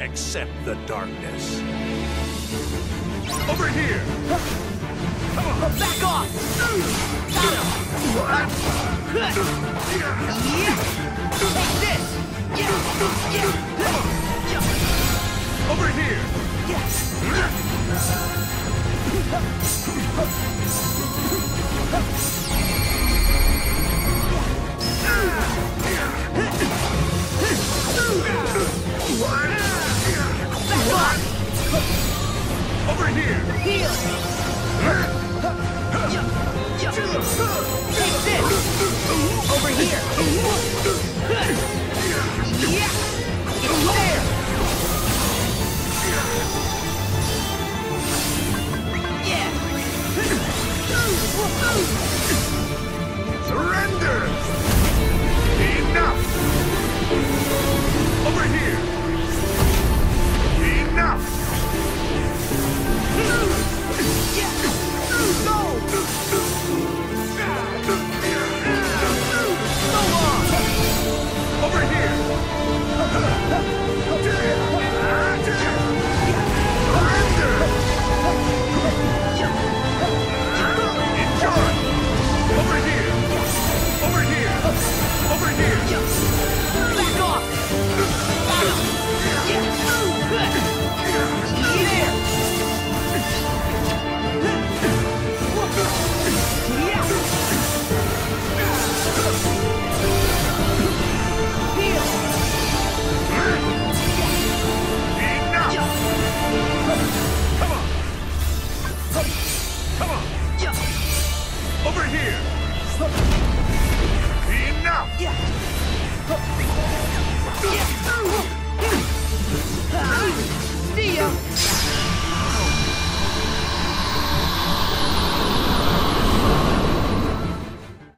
accept the darkness. Over here! Back off! Got him! Take this! Over here! Back Over here! Heal! Take this! Over here! Yeah! It's there! Yeah! Enough! Yeah. See ya!